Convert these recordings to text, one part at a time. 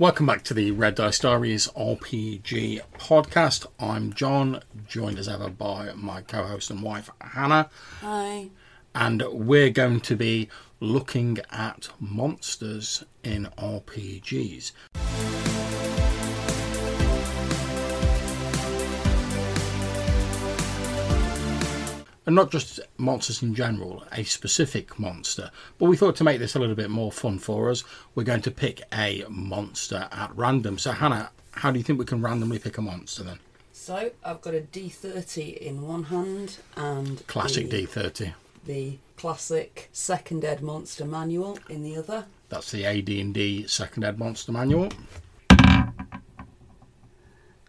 Welcome back to the Red Dice Diaries RPG podcast. I'm John, joined as ever by my co host and wife, Hannah, Hi. and we're going to be looking at monsters in RPGs. And not just monsters in general, a specific monster. But we thought to make this a little bit more fun for us, we're going to pick a monster at random. So, Hannah, how do you think we can randomly pick a monster then? So I've got a D30 in one hand and Classic the, D30. the classic second ed monster manual in the other. That's the AD&D Second Ed Monster Manual.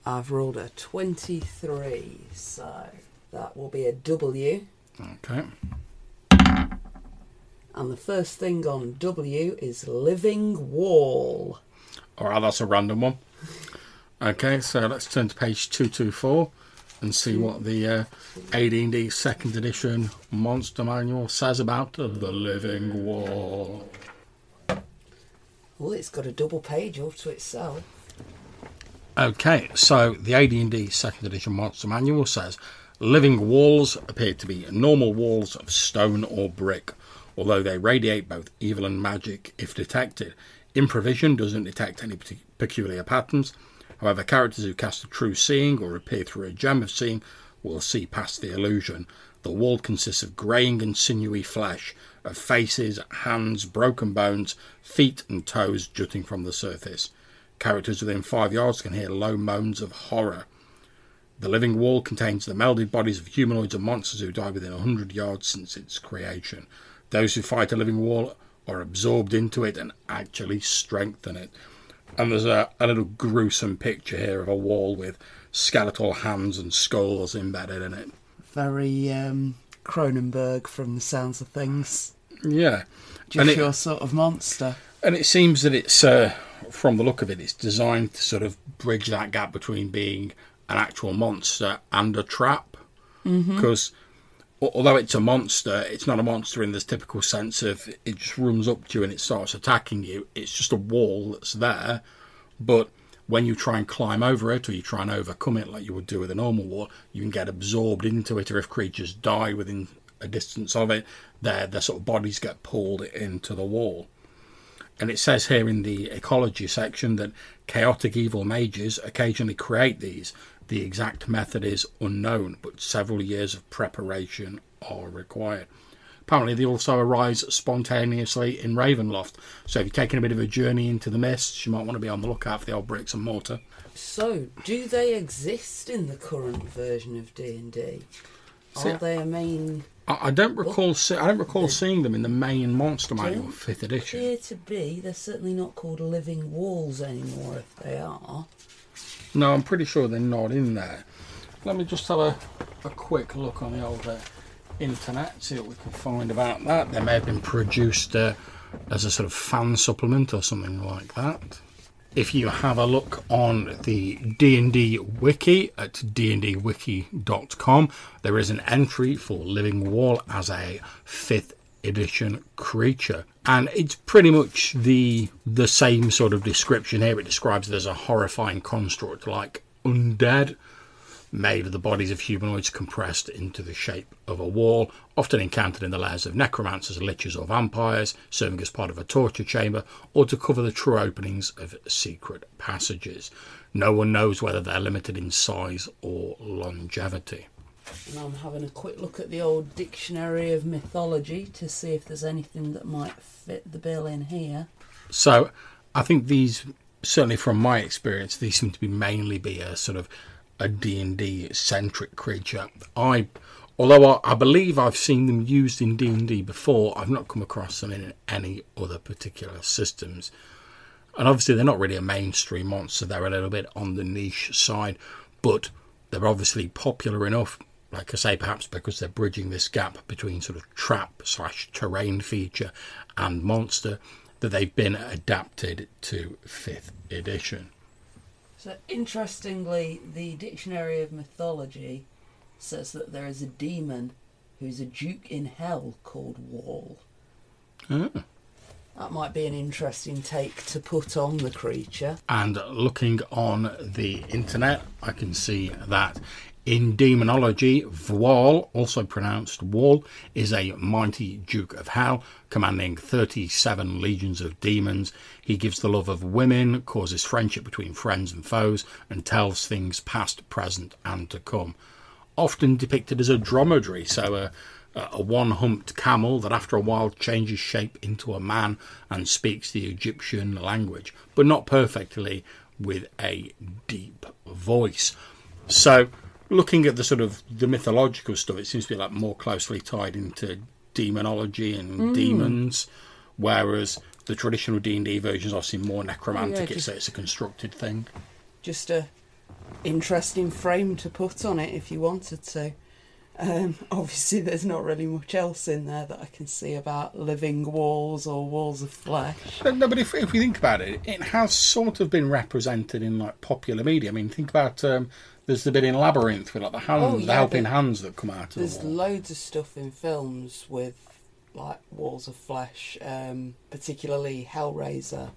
I've rolled a 23, so that will be a W. Okay. And the first thing on W is living wall. All right, that's a random one. Okay, so let's turn to page 224 and see what the uh, AD&D Second Edition Monster Manual says about the living wall. Well, it's got a double page all to itself. Okay, so the AD&D Second Edition Monster Manual says living walls appear to be normal walls of stone or brick, although they radiate both evil and magic if detected. Infravision doesn't detect any peculiar patterns. However, characters who cast a true seeing or appear through a gem of seeing will see past the illusion. The wall consists of greying and sinewy flesh, of faces, hands, broken bones, feet, and toes jutting from the surface. Characters within five yards can hear low moans of horror. The living wall contains the melded bodies of humanoids and monsters who died within a hundred yards since its creation. Those who fight a living wall are absorbed into it and actually strengthen it. And there's a, a little gruesome picture here of a wall with skeletal hands and skulls embedded in it. Very um, Cronenberg from the sounds of things. Yeah. Just And it- your sort of monster. And it seems that it's, uh, from the look of it, it's designed to sort of bridge that gap between being an actual monster and a trap. Because although it's a monster, it's not a monster in this typical sense of it just runs up to you and it starts attacking you. It's just a wall that's there. But when you try and climb over it or you try and overcome it like you would do with a normal wall, you can get absorbed into it. Or if creatures die within a distance of it, their, their sort of bodies get pulled into the wall. And it says here in the ecology section that chaotic evil mages occasionally create these. The exact method is unknown, but several years of preparation are required. Apparently, they also arise spontaneously in Ravenloft. So, if you're taking a bit of a journey into the mists, you might want to be on the lookout for the old bricks and mortar. So, do they exist in the current version of D and D? Are they a main? I, I don't oh. recall. See, I don't recall seeing them in the main monster manual, fifth edition. Appear to be. They're certainly not called living walls anymore. If they are, No, I'm pretty sure they're not in there. Let me just have a, a quick look on the old uh, internet, see what we can find about that. They may have been produced uh, as a sort of fan supplement or something like that. If you have a look on the D&D wiki at dndwiki.com, there is an entry for Living Wall as a 5th edition creature. And it's pretty much the the same sort of description here. It describes it as a horrifying construct like undead, made of the bodies of humanoids compressed into the shape of a wall, often encountered in the lairs of necromancers, liches, or vampires, serving as part of a torture chamber, or to cover the true openings of secret passages. No one knows whether they're limited in size or longevity. And I'm having a quick look at the old dictionary of mythology to see if there's anything that might fit the bill in here. So I think these, certainly from my experience, these seem to be mainly be a sort of a D&D centric creature. I, although I, I believe I've seen them used in D&D before, I've not come across them in any other particular systems. And obviously they're not really a mainstream monster, they're a little bit on the niche side, but they're obviously popular enough, like I say, perhaps because they're bridging this gap between sort of trap slash terrain feature and monster, that they've been adapted to 5th edition. So, interestingly, the dictionary of mythology says that there is a demon who's a duke in hell called Wall. Ah. That might be an interesting take to put on the creature. And looking on the internet, I can see that in demonology, Vual, also pronounced Wall, is a mighty Duke of Hell, commanding 37 legions of demons. He gives the love of women, causes friendship between friends and foes, and tells things past, present, and to come. Often depicted as a dromedary, so a a one humped camel that after a while changes shape into a man and speaks the Egyptian language, but not perfectly with a deep voice. So, looking at the sort of the mythological stuff, it seems to be like more closely tied into demonology and mm. demons, whereas the traditional D and D versions are obviously more necromantic. Yeah, it's, it's a constructed thing. Just a interesting frame to put on it if you wanted to. Um, obviously, there's not really much else in there that I can see about living walls or walls of flesh. But, no, but if, if we think about it, it has sort of been represented in like popular media. I mean, think about um, there's the bit in Labyrinth with like the hands, oh, yeah, the helping hands that come out. Of it. There's the loads of stuff in films with like walls of flesh, um, particularly Hellraiser.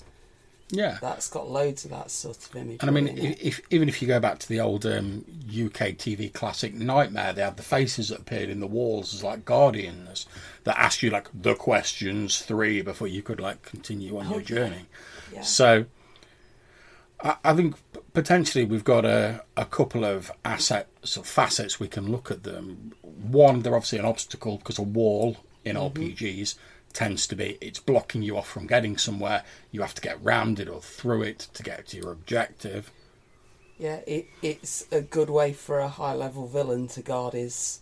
Yeah, that's got loads of that sort of image. And I mean, if, if, even if you go back to the old um, UK TV classic Nightmare, they had the faces that appeared in the walls as like guardians that asked you like the questions three before you could like continue on oh, your journey. Yeah. So, I, I, think potentially we've got a, a couple of assets or facets we can look at them. One, they're obviously an obstacle because a wall in mm-hmm. RPGs tends to be it's blocking you off from getting somewhere. You have to get round it or through it to get to your objective. Yeah, it, it's a good way for a high level villain to guard his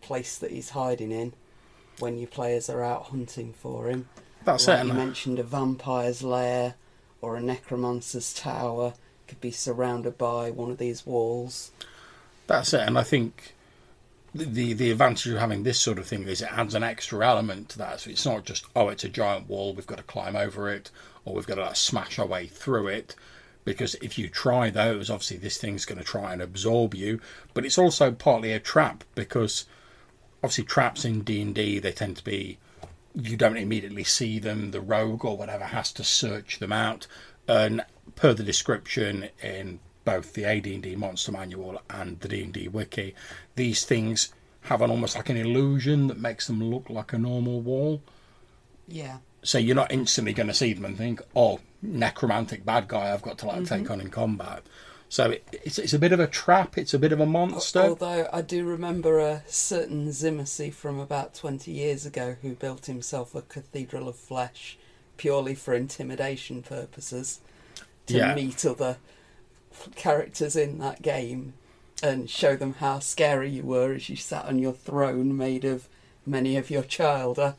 place that he's hiding in when your players are out hunting for him. That's like it. You mentioned a vampire's lair or a necromancer's tower could be surrounded by one of these walls. That's it, and I think the the advantage of having this sort of thing is it adds an extra element to that. So it's not just oh, it's a giant wall, we've got to climb over it, or we've got to like, smash our way through it. Because if you try those, obviously this thing's going to try and absorb you. But it's also partly a trap because obviously traps in D and D they tend to be you don't immediately see them. The rogue or whatever has to search them out. And per the description in both the AD&D Monster Manual and the D&D Wiki, these things have an almost like an illusion that makes them look like a normal wall. Yeah. So you're not instantly going to see them and think, "Oh, necromantic bad guy, I've got to like mm-hmm. take on in combat." So it, it's it's a bit of a trap. It's a bit of a monster. Although I do remember a certain Tzimisce from about twenty years ago who built himself a cathedral of flesh purely for intimidation purposes to yeah. meet other characters in that game and show them how scary you were as you sat on your throne made of many of your child.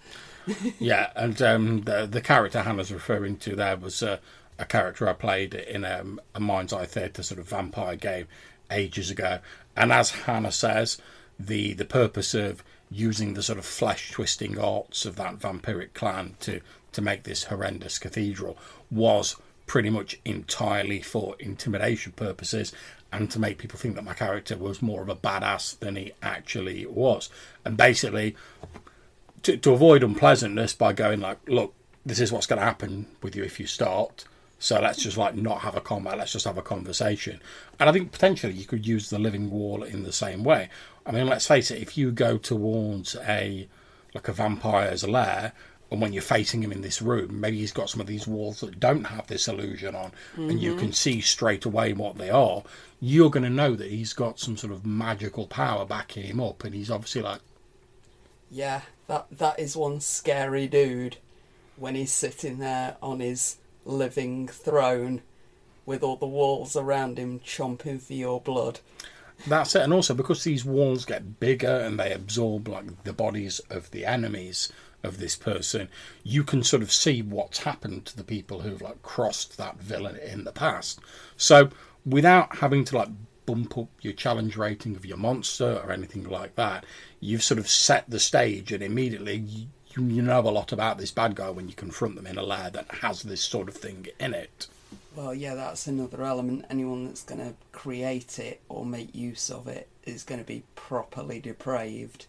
Yeah, and um, the the character Hannah's referring to there was uh, a character I played in um, a Mind's Eye Theatre sort of vampire game ages ago, and as Hannah says, the the purpose of using the sort of flesh twisting arts of that vampiric clan to to make this horrendous cathedral was pretty much entirely for intimidation purposes and to make people think that my character was more of a badass than he actually was. And basically, to, to avoid unpleasantness by going like, look, this is what's going to happen with you if you start. So let's just like not have a combat. Let's just have a conversation. And I think potentially you could use the living wall in the same way. I mean, let's face it. If you go towards a like a vampire's lair and when you're facing him in this room, maybe he's got some of these walls that don't have this illusion on, mm-hmm. and you can see straight away what they are. You're going to know that he's got some sort of magical power backing him up, and he's obviously like, yeah, that that is one scary dude when he's sitting there on his living throne with all the walls around him chomping for your blood. That's it, and also because these walls get bigger and they absorb like the bodies of the enemies of this person, you can sort of see what's happened to the people who've like crossed that villain in the past. So without having to like bump up your challenge rating of your monster or anything like that, you've sort of set the stage and immediately you, you know a lot about this bad guy when you confront them in a lair that has this sort of thing in it. Well, yeah, that's another element. Anyone that's going to create it or make use of it is going to be properly depraved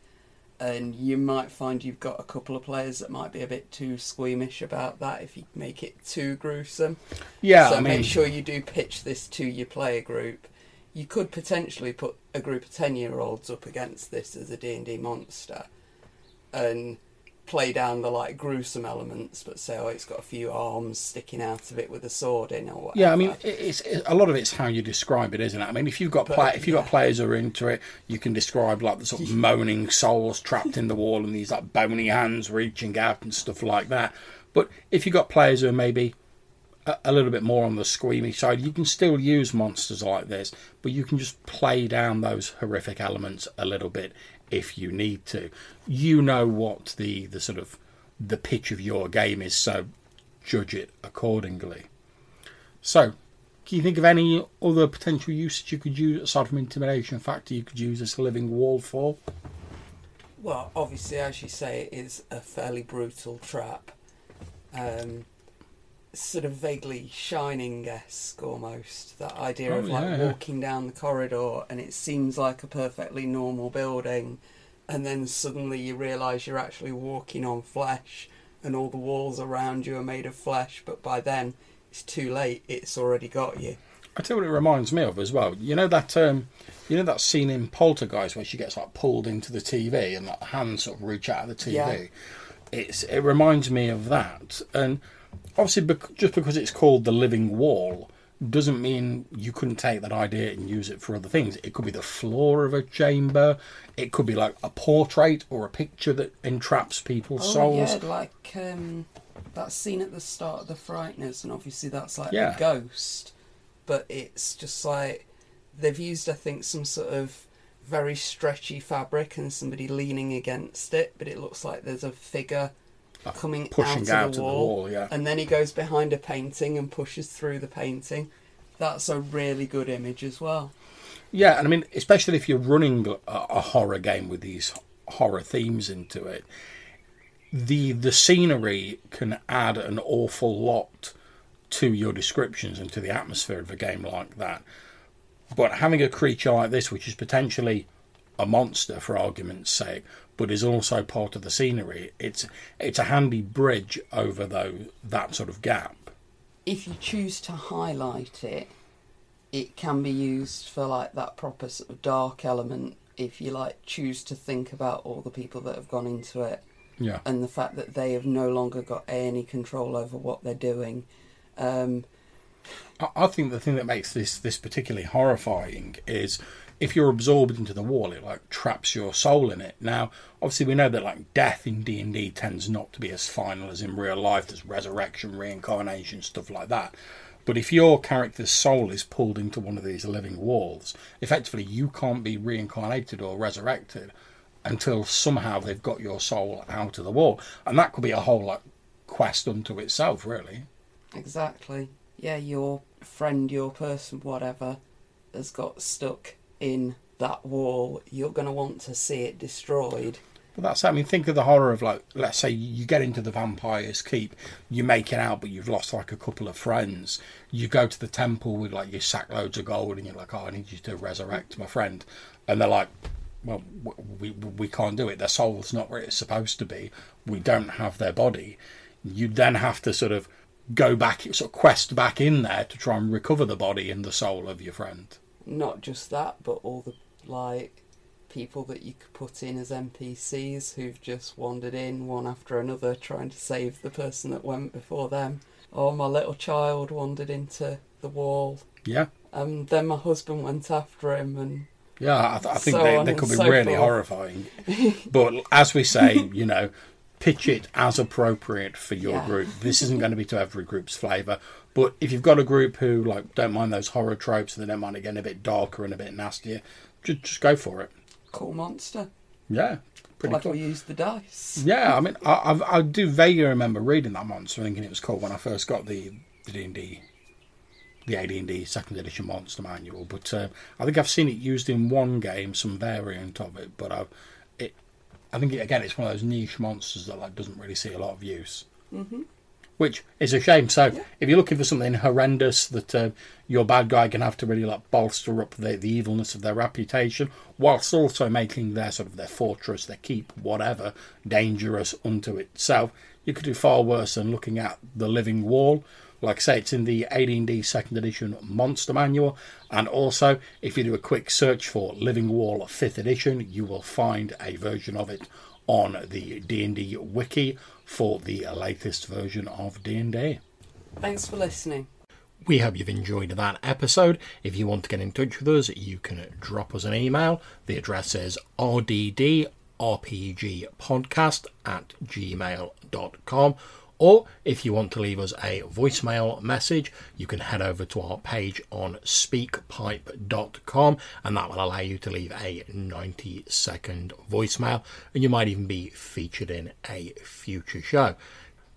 and you might find you've got a couple of players that might be a bit too squeamish about that if you make it too gruesome. Yeah, so I mean, make sure you do pitch this to your player group. You could potentially put a group of ten-year-olds up against this as a D and D monster, and play down the like gruesome elements, but say, oh, it's got a few arms sticking out of it with a sword in, or whatever. Yeah, I mean, it's it, a lot of it's how you describe it, isn't it? I mean, if you've got But, play, if you've got players who are into it, you can describe like the sort of moaning souls trapped in the wall and these like bony hands reaching out and stuff like that. But if you've got players who are maybe a, a little bit more on the squeamy side, you can still use monsters like this, but you can just play down those horrific elements a little bit if you need to. You know what the the sort of the pitch of your game is, so judge it accordingly. So, can you think of any other potential usage you could use aside from intimidation factor? You could use this living wall for. Well, obviously, as you say, it is a fairly brutal trap. Um, sort of vaguely shining esque almost. That idea Oh, of like yeah, yeah. walking down the corridor and it seems like a perfectly normal building, and then suddenly you realise you're actually walking on flesh and all the walls around you are made of flesh, but by then it's too late, it's already got you. I tell you what it reminds me of as well. You know that um, you know that scene in Poltergeist where she gets like pulled into the TV and like hands sort of reach out of the TV. Yeah. It's it reminds me of that, and obviously bec- just because it's called the living wall doesn't mean you couldn't take that idea and use it for other things. It could be the floor of a chamber. It could be like a portrait or a picture that entraps people's Oh souls. yeah, like um, that scene at the start of the Frighteners, and obviously that's like Yeah. a ghost, but it's just like they've used, I think, some sort of very stretchy fabric and somebody leaning against it, but it looks like there's a figure Like coming pushing out, out of of the the wall, wall, yeah. and then he goes behind a painting and pushes through the painting. That's a really good image as well. Yeah, and I mean, especially if you're running a, a horror game with these horror themes into it, the the scenery can add an awful lot to your descriptions and to the atmosphere of a game like that. But having a creature like this, which is potentially a monster for argument's sake, but is also part of the scenery, it's it's a handy bridge over though that sort of gap. if you choose to highlight it, it can be used for like that proper sort of dark element. If you like choose to think about all the people that have gone into it Yeah. and the fact that they have no longer got any control over what they're doing. Um, I I think the thing that makes this this particularly horrifying is if you're absorbed into the wall, it like traps your soul in it. Now, obviously, we know that like death in D and D tends not to be as final as in real life. There's resurrection, reincarnation, stuff like that. But if your character's soul is pulled into one of these living walls, effectively you can't be reincarnated or resurrected until somehow they've got your soul out of the wall, and that could be a whole like quest unto itself, really. exactly. Yeah, your friend, your person, whatever, has got stuck in that wall. You're going to want to see it destroyed. But that's, I mean, think of the horror of like, let's say you get into the vampire's keep, you make it out, but you've lost like a couple of friends. You go to the temple with like your sack loads of gold, and you're like, oh, I need you to resurrect my friend, and they're like, well, we we can't do it. Their soul's not where it's supposed to be. We don't have their body. You then have to sort of go back, sort of quest back in there to try and recover the body and the soul of your friend. Not just that, but all the like people that you could put in as NPCs who've just wandered in one after another trying to save the person that went before them. Or my little child wandered into the wall Yeah, and then my husband went after him and Yeah, I, th- I think So they, they could be so really forth. horrifying. but as we say, you know, pitch it as appropriate for your Yeah. group. This isn't going to be to every group's flavour. But if you've got a group who like don't mind those horror tropes and they don't mind it getting a bit darker and a bit nastier, just, just go for it. cool monster. Yeah, pretty Like cool. use the dice. Yeah, I mean, I, I, I do vaguely remember reading that monster, thinking it was cool when I first got the the D and D, the AD and D second edition monster manual. But uh, I think I've seen it used in one game, some variant of it. But I've I think again, it's one of those niche monsters that like doesn't really see a lot of use. hmm which is a shame. So yeah. if you're looking for something horrendous that uh, your bad guy can have to really like bolster up the, the evilness of their reputation, whilst also making their sort of their fortress, their keep, whatever, dangerous unto itself, you could do far worse than looking at the Living Wall. Like I say, it's in the AD&D second edition Monster Manual, and also if you do a quick search for Living Wall 5th edition, you will find a version of it on the D&D wiki for the latest version of D&D. Thanks for listening. We hope you've enjoyed that episode. If you want to get in touch with us, you can drop us an email. The address is rddrpgpodcast at gmail.com or if you want to leave us a voicemail message, you can head over to our page on speakpipe.com and that will allow you to leave a 90 second voicemail and you might even be featured in a future show.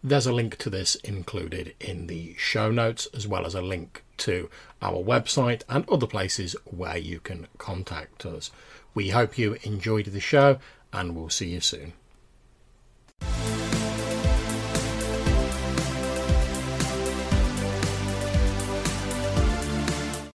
There's a link to this included in the show notes, as well as a link to our website and other places where you can contact us. We hope you enjoyed the show and we'll see you soon.